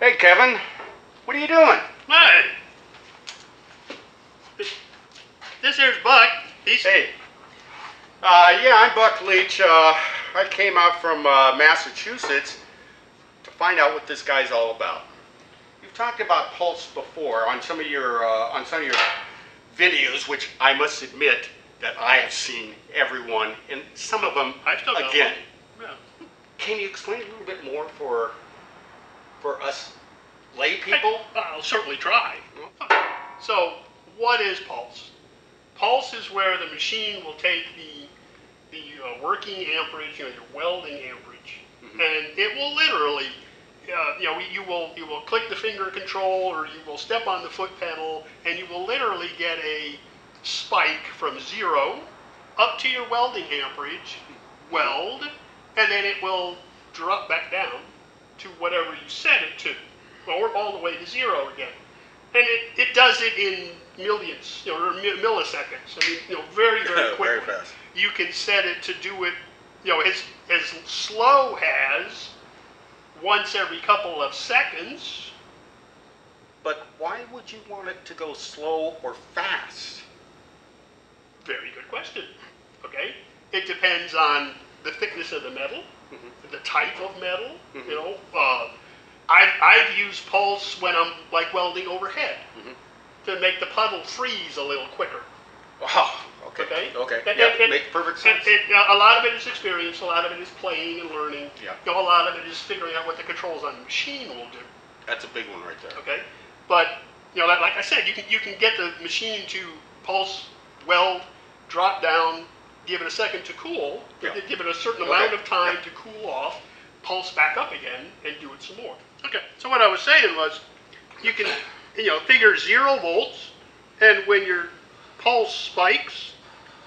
Hey, Kevin. What are you doing? Hey. This here's Buck. He's Hey. Uh, yeah, I'm Buck Leach. Uh, I came out from uh, Massachusetts to find out what this guy's all about. You've talked about pulse before on some of your uh, on some of your videos, which I must admit that I have seen everyone and some of them I still again. Yeah. Can you explain a little bit more for for us lay people? I'll certainly try. So, what is pulse? Pulse is where the machine will take the the uh, working amperage, you know, your welding amperage, and it will literally, uh, you know, you will you will click the finger control or you will step on the foot pedal, and you will literally get a spike from zero up to your welding amperage, weld, and then it will drop back down to whatever you set it to, or all the way to zero again. And it, it does it in millions, you know, or milliseconds. I mean, you know, very, very quickly. Very fast. You can set it to do it, you know, as, as slow as once every couple of seconds. But why would you want it to go slow or fast? Very good question. Okay? It depends on the thickness of the metal, the type of metal. You know, uh, I've, I've used pulse when I'm like welding overhead to make the puddle freeze a little quicker. Wow. Okay. Okay. Okay. And- yeah, and- and- makes perfect And, sense. and, uh, a lot of it is experience, a lot of it is playing and learning. Yeah. You know, a lot of it is figuring out what the controls on the machine will do. That's a big one right there. Okay, but you know, like, like I said, you can you can get the machine to pulse, weld, drop down, give it a second to cool, Yeah. give it a certain Okay. amount of time Yeah. to cool off, pulse back up again, and do it some more. Okay, so what I was saying was, you can you know figure zero volts, and when your pulse spikes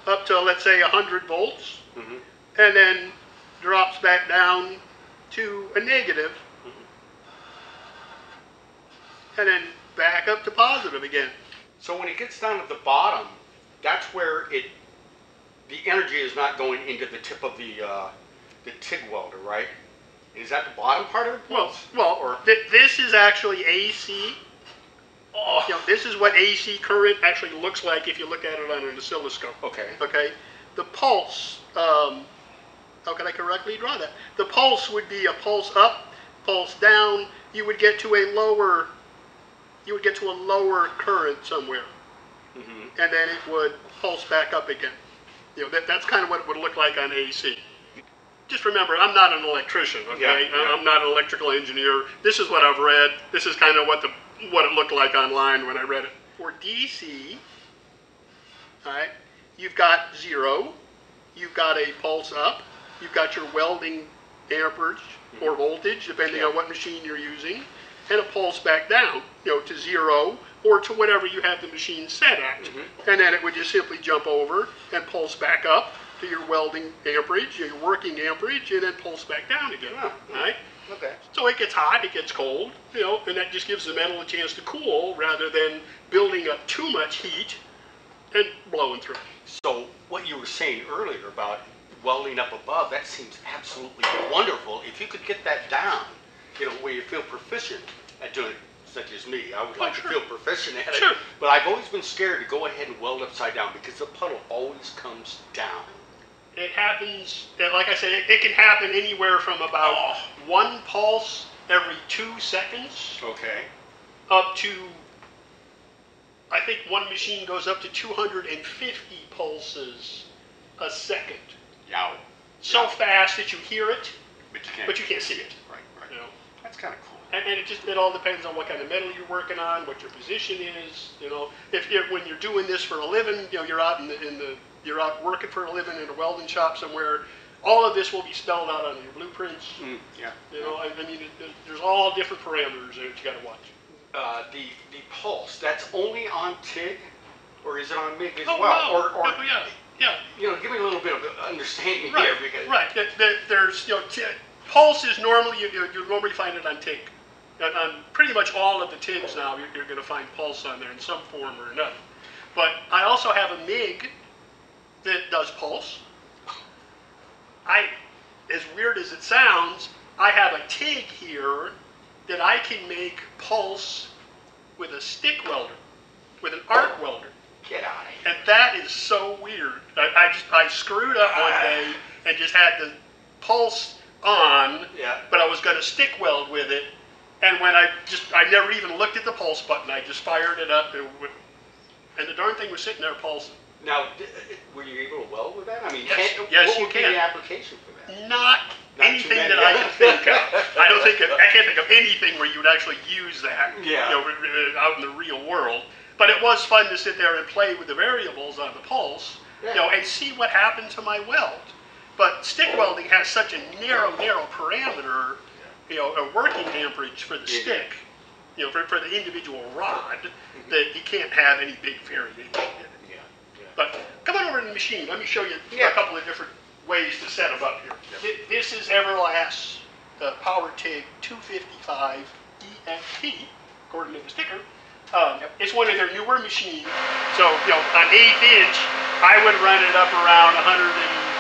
up to let's say 100 volts, Mhm. and then drops back down to a negative, and then back up to positive again. So when it gets down at the bottom, that's where it, the energy is not going into the tip of the uh, the TIG welder, right? Is that the bottom part of the Well, pulse? well, or th- this is actually AC. oh, You know, this is what AC current actually looks like if you look at it on an oscilloscope. okay. Okay, the pulse. Um, how can I correctly draw that? The pulse would be a pulse up, pulse down. You would get to a lower. You would get to a lower current somewhere. hmm and then it would pulse back up again. You know, that, that's kind of what it would look like on AC. Just remember, I'm not an electrician, okay? Yeah, yeah. I'm not an electrical engineer. This is what I've read. This is kind of what the what it looked like online when I read it. For DC, all right, you've got zero, you've got a pulse up, you've got your welding amperage or voltage, depending Yeah. on what machine you're using, and a pulse back down, you know, to zero or to whatever you have the machine set at. Mm-hmm. And then it would just simply jump over and pulse back up to your welding amperage, your working amperage, and then pulse back down again. Oh, Right? Okay. So it gets hot, it gets cold, you know, and that just gives the metal a chance to cool rather than building up too much heat and blowing through. So what you were saying earlier about welding up above, that seems absolutely wonderful. If you could get that down, you know, where you feel proficient at doing it, such as me, I would Oh, like sure. to feel proficient at Sure. it. But I've always been scared to go ahead and weld upside down because the puddle always comes down. It happens, like I said, it, it can happen anywhere from about Oh. one pulse every two seconds Okay. up to, I think one machine goes up to 250 pulses a second. Yow. So fast that you hear it, But you can't. but you can't see it. Right, right. You know? That's kind of cool. And, and it just it all depends on what kind of metal you're working on, what your position is. You know, if you're, when you're doing this for a living, you know, you're out in the, in the you're out working for a living in a welding shop somewhere. All of this will be spelled out on your blueprints. Mm, yeah. You know, I, I mean, it, it- there's all different parameters that you got to watch. Uh, the the pulse, that's only on TIG, or is it on MIG as Oh, well? no. Or, or Oh, yeah, yeah. you know, give me a little bit of understanding Right, here because right. That there's, you know, t- pulse is normally, you, you, you normally find it on TIG. On, on pretty much all of the TIGs now, you're, you're going to find pulse on there in some form or another. But I also have a MIG that does pulse. I, as weird as it sounds, I have a TIG here that I can make pulse with a stick welder, with an arc welder. Get out of here. And that is so weird. I, I just I screwed up one ah. day and just had the pulse on, Yeah. but I was going to stick weld with it. And when I just I never even looked at the pulse button. I just fired it up and, and the darn thing was sitting there pulsing. Now, were you able to weld with that? I mean, Yes. can't, Yes, what you would can. be the application for that? Not, Not anything that. I can think of. I don't think of, I can't think of anything where you would actually use that. Yeah. You know, uh, out in the real world. But it was fun to sit there and play with the variables on the pulse, you know, and see what happened to my weld. But stick welding has such a narrow, narrow parameter, you know, a working amperage for the Yeah. stick, you know, for, for the individual rod, that you can't have any big variation in it. Yeah, yeah. But come on over to the machine. Let me show you Yeah. a couple of different ways to set them up here. Thi- This is Everlast uh, Power TIG 255 EXT, according to the sticker. Um, It's one of their newer machines. So, you know, on eighth inch, I would run it up around 100 and,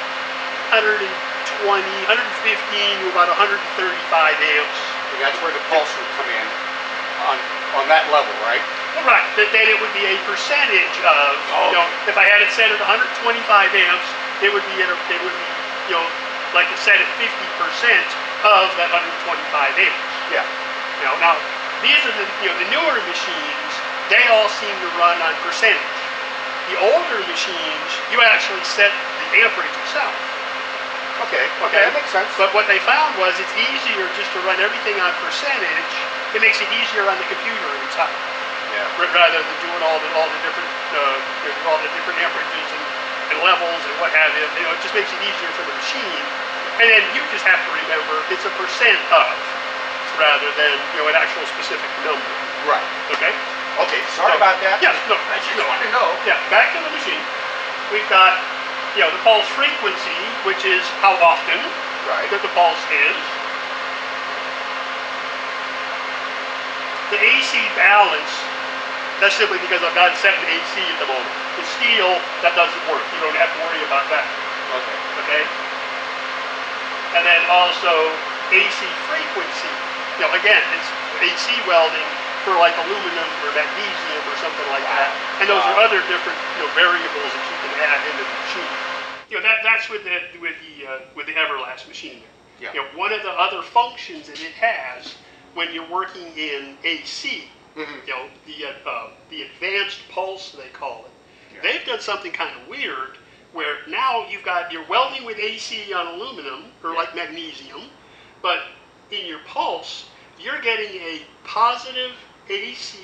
120, 115 to about 135 amps. And that's where the pulse would come in on, on that level, right? Well, Right, that then it would be a percentage of, you know, oh. if I had it set at 125 amps, it would be, at a, it would be, you know, like it set at 50% of that 125 amps. Yeah. You know, now, these are the, you know, the newer machines, they all seem to run on percentage. The older machines, you actually set the amperage yourself. Okay, okay, that makes sense. But what they found was it's easier just to run everything on percentage. It makes it easier on the computer inside Yeah. rather than doing all the all the different uh, all the different amperages and, and levels and what have you. You know, it just makes it easier for the machine. And then you just have to remember it's a percent of rather than you know an actual specific number. Right. Okay. Okay, sorry So- about that. Yeah. No. I just no. want to know. Yeah. Back to the machine. We've got you know the pulse frequency, which is how often Right. that the pulse is. The AC balance, that's simply because I've got set in AC at the moment. The steel, that doesn't work. You don't have to worry about that, Okay. okay? And then also AC frequency. You know, again, it's AC welding for like aluminum or magnesium or something like that. And those are other different, you know, variables that you can add into the machine. You know, that, that's with the, with the, uh, with the Everlast machine. Yeah. You know, one of the other functions that it has when you're working in AC, mm-hmm. you know, the, uh, uh, the advanced pulse, they call it. Yeah. They've done something kind of weird where now you've got, you're welding with AC on aluminum or Yeah. like magnesium, but in your pulse, you're getting a positive AC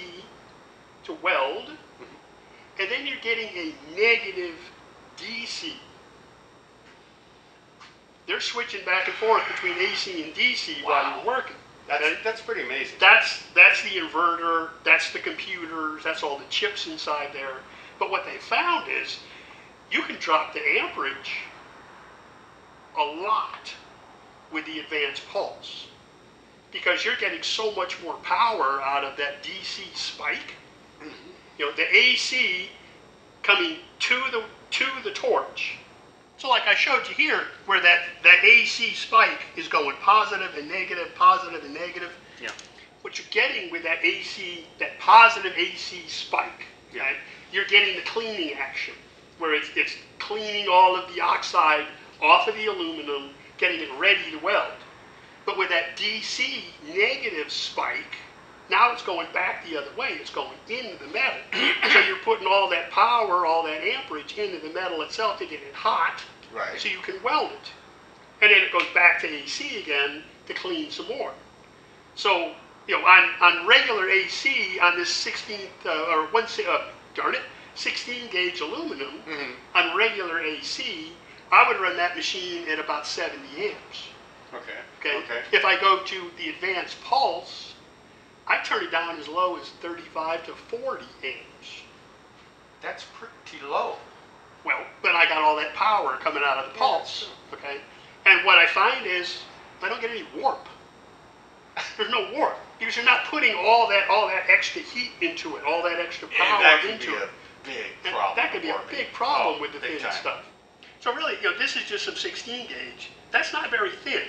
to weld, mm-hmm. and then you're getting a negative DC. They're switching back and forth between AC and DC while you're working. That's, that's pretty amazing. That's that's the inverter, that's the computers, that's all the chips inside there. But what they found is you can drop the amperage a lot with the advanced pulse because you're getting so much more power out of that DC spike. Mm-hmm. You know, the AC coming to the to the torch. So like I showed you here, where that, that AC spike is going positive and negative, positive and negative Yeah. what you're getting with that AC, that positive AC spike, Yeah. right? You're getting the cleaning action, where it's, it's cleaning all of the oxide off of the aluminum, getting it ready to weld. But with that DC negative spike, now it's going back the other way. It's going into the metal. so you're putting all that power, all that amperage into the metal itself to get it hot, Right. so you can weld it. And then it goes back to AC again to clean some more. So, you know, on, on regular AC, on this 16th, uh, or one, uh, darn it, 16 gauge aluminum, Mhm. on regular AC, I would run that machine at about 70 amps. Okay. Okay? Okay. If I go to the advanced pulse, I turn it down as low as 35 to 40 amps. That's pretty low. Well, but I got all that power coming out of the Yeah, pulse, okay? And what I find is I don't get any warp. There's no warp because you're not putting all that all that extra heat into it, all that extra power And that could into be it. a big problem. that could be a big problem Oh, with the thin stuff. So really, you know, this is just some 16 gauge. That's not very thin.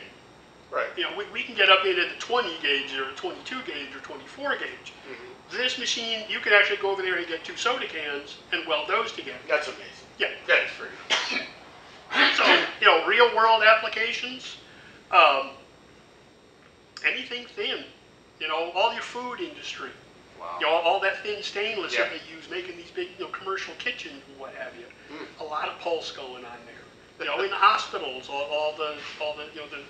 Right. You know, we, we can get up into the 20 gauge or 22 gauge or 24 gauge. Mm-hmm. This machine, you can actually go over there and get two soda cans and weld those together. That's amazing. Yeah. That is pretty. So, you know, real world applications, um, anything thin, you know, all your food industry, Wow. you know, all that thin stainless Yeah. that they use making these big, you know, commercial kitchens and what have you. Mm. A lot of pulse going on there. You know, in the hospitals, all, all the, all the, you know, the,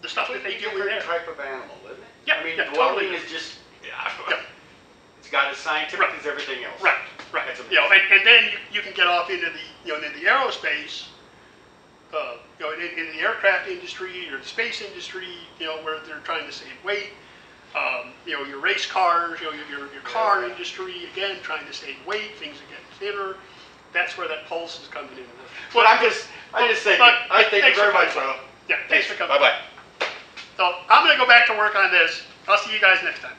the stuff that they do in there. type of animal, isn't it? Yeah, I mean, yeah, totally. welding is just, yeah. Yeah. It's got as scientific Right. as everything else. Right, right. That's You know, and, and then you, you can get off into the, you know, into the aerospace, uh, you know, in, in the aircraft industry or the space industry, you know, where they're trying to save weight. Um, you know, your race cars, you know, your, your, your car industry, again, trying to save weight, things are getting thinner. That's where that pulse is coming in. But I'm just, I just but- I thank you very much, bro. Yeah, thanks for coming. Bye-bye. So I'm gonna go back to work on this. I'll see you guys next time.